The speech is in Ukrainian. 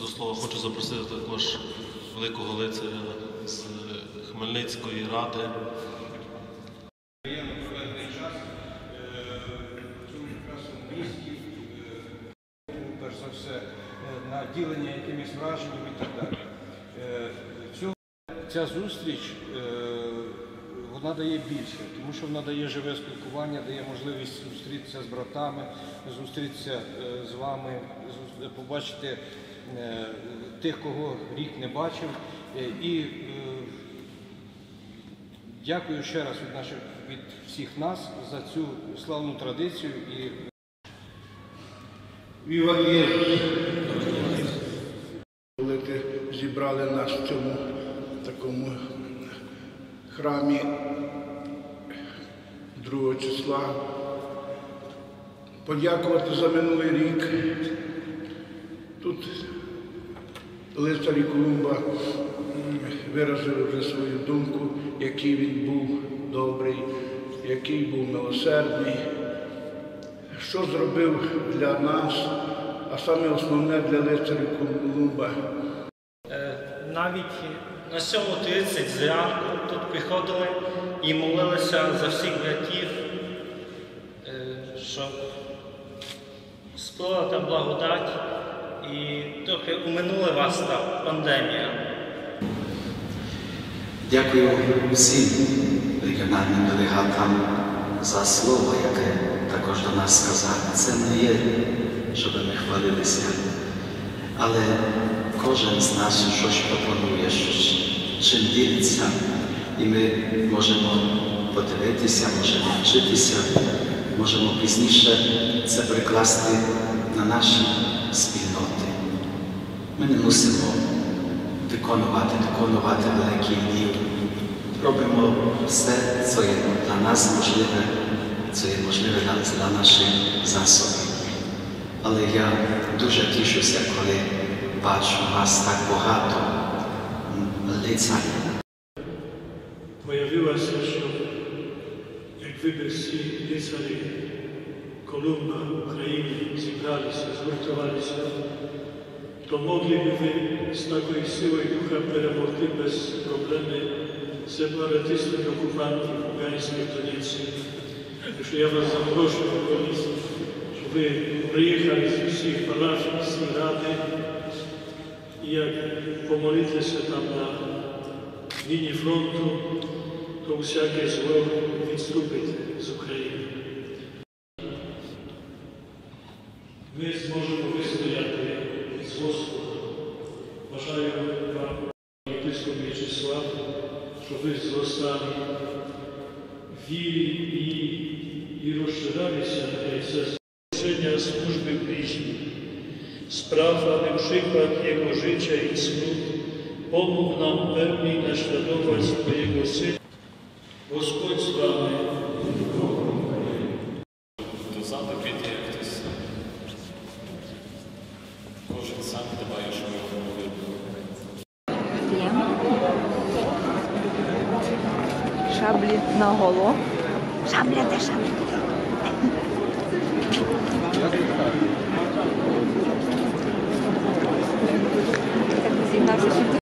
До слова хочу запросити також великого лицаря з Хмельницької ради. Перш за все, е, на якимись враженнями і так далі. Е, Ця зустріч е, вона дає більше, тому що вона дає живе спілкування, дає можливість зустрітися з братами, зустрітися з вами, побачити тих, кого рік не бачив. Е, І е, Дякую ще раз від наших від всіх нас за цю славну традицію і! Коли ти зібрали нас в цьому такому храмі 2 числа, подякувати за минулий рік. Тут лицарі Колумба м, виразив вже свою думку, який він був добрий, який був милосердний що зробив для нас, а саме основне для лицарів Колумба. Е, Навіть на 7.30 зранку тут приходили і молилися за всіх братів, е, щоб сплила та благодать і трохи уминули вас та пандемія. Дякую всім регіональним делегатам за слово, яке також до нас сказали. Це не є, щоб ми хвалилися, але кожен з нас щось пропонує, щось чим ділиться, і ми можемо подивитися, можемо вчитися, можемо пізніше це прикласти на наші спільноти. Ми не мусимо виконувати, виконувати великий діл. Робимо все, що є для нас можливе, що є можливе для- наших засобів. Але я дуже тішуся, коли бачу вас так багато лицарів. Pojawiła się, że jakby всі лицарі Колумба, України зібрали się, się, to mogliby wy z taką siłą ducha перемогти без проблеми сепаратистів окупантів афганської Донецьки. Так що я вас запрошую колись, щоб ви приїхали з усіх палафій, всі ради, і як помолитися там на лінії фронту, то всяке зло відступить з України. Ми зможемо вистояти з Господом. Бажаю вам, єпископ В'ячеслав, щоб ви зростали в вірі і, і розширялися це звершення служби ближній. Spraw, aby przykład Jego życia i cnót pomógł nam pełniej naśladować swojego Syna. Господь з вами. Шаблі на голо. Шабля де шабля.